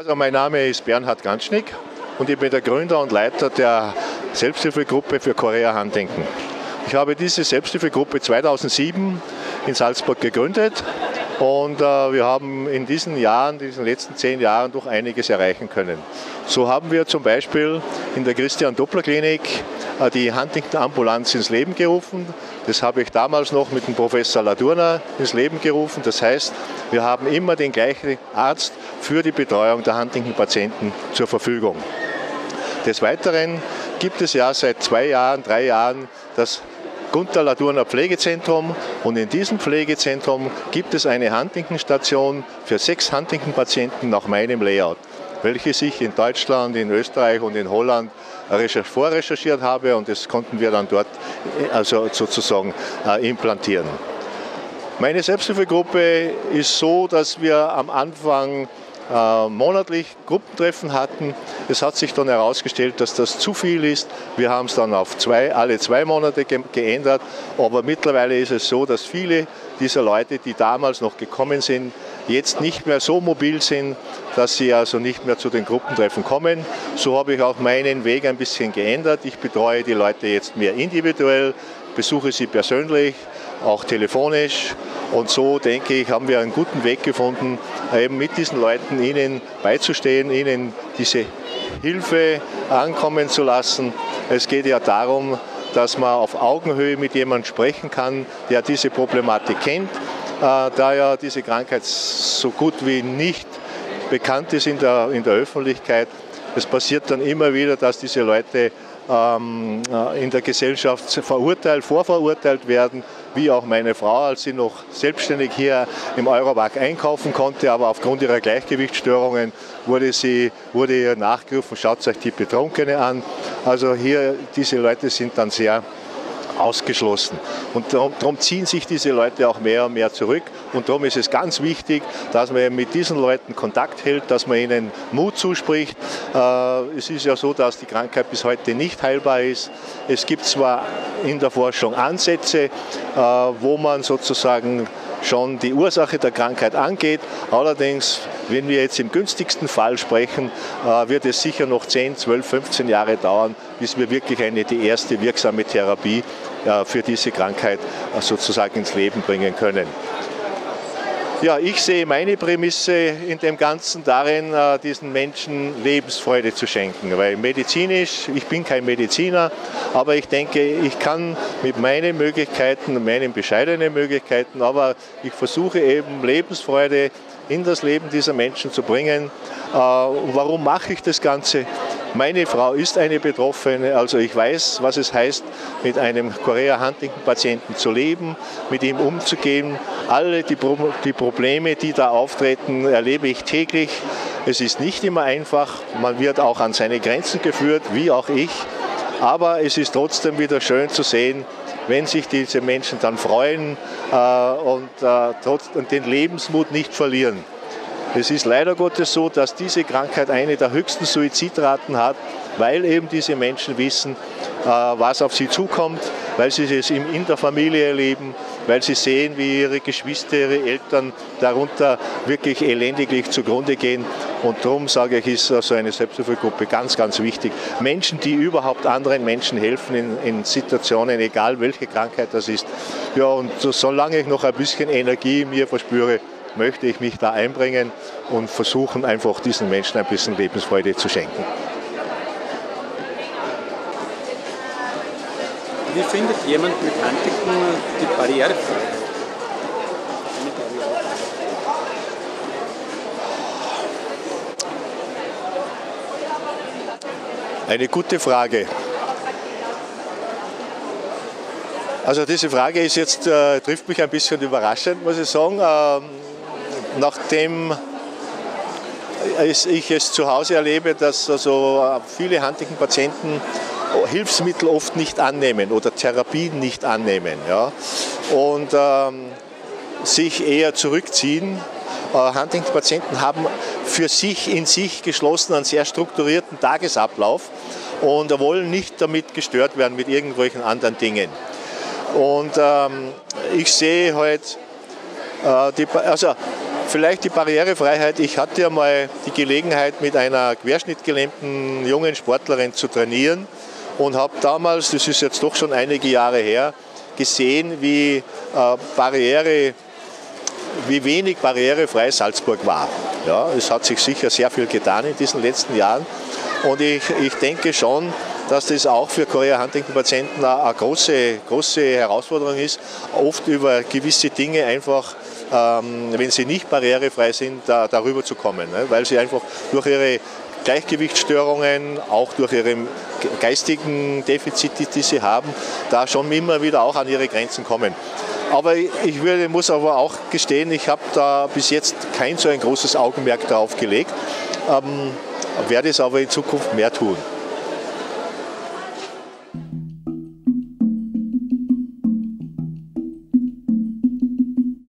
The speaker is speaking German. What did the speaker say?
Also mein Name ist Bernhard Ganschnick und ich bin der Gründer und Leiter der Selbsthilfegruppe für Korea Handdenken. Ich habe diese Selbsthilfegruppe 2007 in Salzburg gegründet und äh, wir haben in diesen Jahren, diesen letzten zehn Jahren, doch einiges erreichen können. So haben wir zum Beispiel in der Christian Doppler Klinik äh, die Huntington Ambulanz ins Leben gerufen. Das habe ich damals noch mit dem Professor Ladurna ins Leben gerufen. Das heißt, wir haben immer den gleichen Arzt für die Betreuung der Huntington-Patienten zur Verfügung. Des Weiteren gibt es ja seit zwei Jahren, drei Jahren das Gunther Ladurner Pflegezentrum und in diesem Pflegezentrum gibt es eine Huntington-Station für sechs Huntington-Patienten nach meinem Layout, welche ich in Deutschland, in Österreich und in Holland vorrecherchiert habe und das konnten wir dann dort äh, also sozusagen äh, implantieren. Meine Selbsthilfegruppe ist so, dass wir am Anfang äh, monatlich Gruppentreffen hatten. Es hat sich dann herausgestellt, dass das zu viel ist. Wir haben es dann auf zwei, alle zwei Monate ge geändert. Aber mittlerweile ist es so, dass viele dieser Leute, die damals noch gekommen sind, jetzt nicht mehr so mobil sind, dass sie also nicht mehr zu den Gruppentreffen kommen. So habe ich auch meinen Weg ein bisschen geändert. Ich betreue die Leute jetzt mehr individuell, besuche sie persönlich, auch telefonisch. Und so denke ich, haben wir einen guten Weg gefunden, eben mit diesen Leuten ihnen beizustehen, ihnen diese Hilfe ankommen zu lassen. Es geht ja darum, dass man auf Augenhöhe mit jemandem sprechen kann, der diese Problematik kennt, äh, da ja diese Krankheit so gut wie nicht bekannt ist in der, in der Öffentlichkeit. Es passiert dann immer wieder, dass diese Leute ähm, äh, in der Gesellschaft verurteilt, vorverurteilt werden, wie auch meine Frau, als sie noch selbstständig hier im Eurowac einkaufen konnte, aber aufgrund ihrer Gleichgewichtsstörungen wurde, sie, wurde ihr nachgerufen, schaut euch die Betrunkene an. Also hier, diese Leute sind dann sehr ausgeschlossen. Und darum, ziehen sich diese Leute auch mehr und mehr zurück. Und darum ist es ganz wichtig, dass man mit diesen Leuten Kontakt hält, dass man ihnen Mut zuspricht. Äh, es ist ja so, dass die Krankheit bis heute nicht heilbar ist. Es gibt zwar in der Forschung Ansätze, äh, wo man sozusagen schon die Ursache der Krankheit angeht. Allerdings, wenn wir jetzt im günstigsten Fall sprechen, äh, wird es sicher noch 10, 12, 15 Jahre dauern, bis wir wirklich eine, die erste wirksame Therapie äh, für diese Krankheit äh, sozusagen ins Leben bringen können. Ja, ich sehe meine Prämisse in dem Ganzen darin, diesen Menschen Lebensfreude zu schenken. Weil medizinisch, ich bin kein Mediziner, aber ich denke, ich kann mit meinen Möglichkeiten, meinen bescheidenen Möglichkeiten, aber ich versuche eben Lebensfreude in das Leben dieser Menschen zu bringen. Warum mache ich das Ganze? Meine Frau ist eine Betroffene, also ich weiß, was es heißt, mit einem Korea-Huntington-Patienten zu leben, mit ihm umzugehen. Alle die, Pro die Probleme, die da auftreten, erlebe ich täglich. Es ist nicht immer einfach, man wird auch an seine Grenzen geführt, wie auch ich. Aber es ist trotzdem wieder schön zu sehen, wenn sich diese Menschen dann freuen äh, und, äh, trotz, und den Lebensmut nicht verlieren. Es ist leider Gottes so, dass diese Krankheit eine der höchsten Suizidraten hat, weil eben diese Menschen wissen, äh, was auf sie zukommt, weil sie es in der Familie erleben, weil sie sehen, wie ihre Geschwister, ihre Eltern darunter wirklich elendiglich zugrunde gehen. Und darum sage ich, ist so eine Selbsthilfegruppe ganz, ganz wichtig. Menschen, die überhaupt anderen Menschen helfen in, in Situationen, egal welche Krankheit das ist. Ja, und solange ich noch ein bisschen Energie in mir verspüre, möchte ich mich da einbringen und versuchen, einfach diesen Menschen ein bisschen Lebensfreude zu schenken. Wie findet jemand mit Huntington die Barrierefreiheit? Eine gute Frage. Also diese Frage ist jetzt, äh, trifft mich ein bisschen überraschend, muss ich sagen. Ähm, nachdem ich es zu Hause erlebe, dass also viele Huntington-Patienten Hilfsmittel oft nicht annehmen oder Therapien nicht annehmen ja, und ähm, sich eher zurückziehen. Äh, Huntington-Patienten haben für sich in sich geschlossen einen sehr strukturierten Tagesablauf und wollen nicht damit gestört werden mit irgendwelchen anderen Dingen. Und ähm, ich sehe halt, äh, die, also Vielleicht die Barrierefreiheit. Ich hatte ja mal die Gelegenheit, mit einer querschnittgelähmten jungen Sportlerin zu trainieren und habe damals, das ist jetzt doch schon einige Jahre her, gesehen, wie äh, Barriere, wie wenig barrierefrei Salzburg war. Ja, es hat sich sicher sehr viel getan in diesen letzten Jahren und ich, ich denke schon, dass das auch für Chorea Huntington Patienten eine große, große Herausforderung ist, oft über gewisse Dinge einfach, ähm, wenn sie nicht barrierefrei sind, da, darüber zu kommen, ne? weil sie einfach durch ihre Gleichgewichtsstörungen, auch durch ihre geistigen Defizite, die sie haben, da schon immer wieder auch an ihre Grenzen kommen. Aber ich würde, muss aber auch gestehen, ich habe da bis jetzt kein so ein großes Augenmerk darauf gelegt, ähm, werde es aber in Zukunft mehr tun.